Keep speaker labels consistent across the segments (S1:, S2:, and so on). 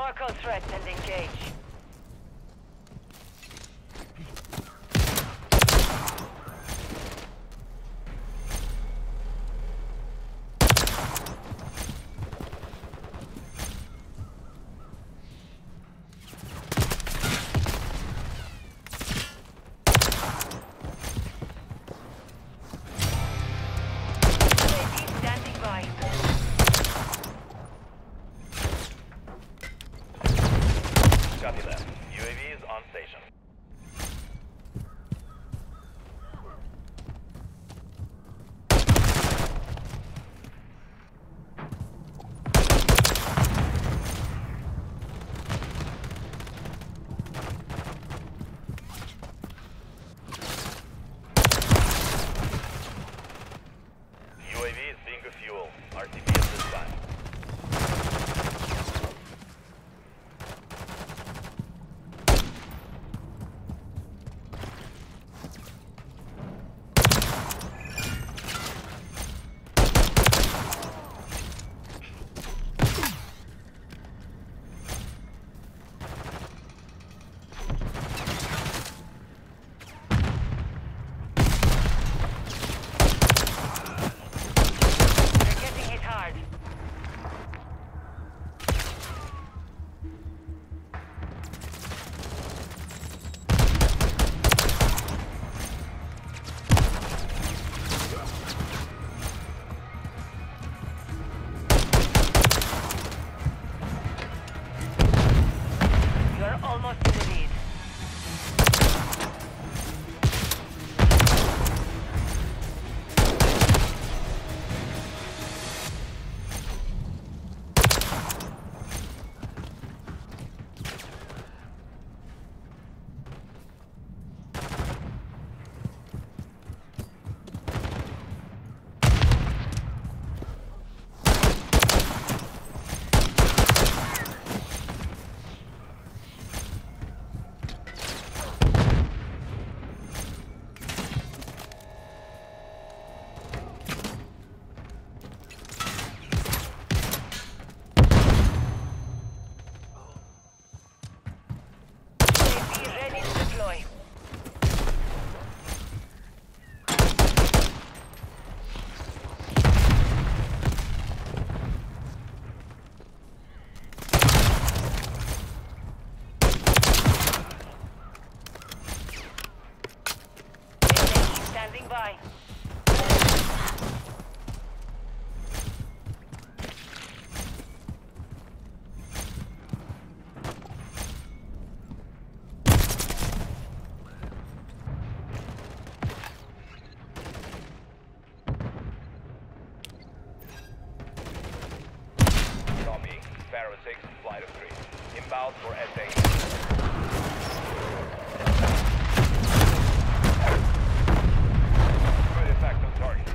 S1: Mark all threats and engage. Standing.
S2: UAV is on station. UAV is being fuel. RTB at 3. Inbound for SA. Good effect on target.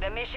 S1: The